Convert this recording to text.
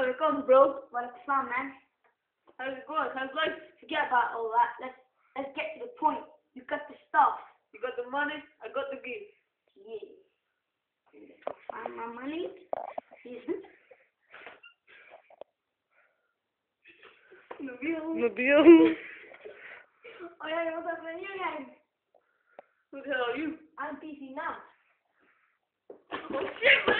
gonna come, bro. It's fun, man. How's it going? How's life? Forget about all that. Let's let's get to the point. You got the stuff. You got the money, I got the gift. Yeah. Find my money. Nabil. Nabil. Oh yeah, what's up, man? You guys? Who the hell are you? I'm PC now. Oh,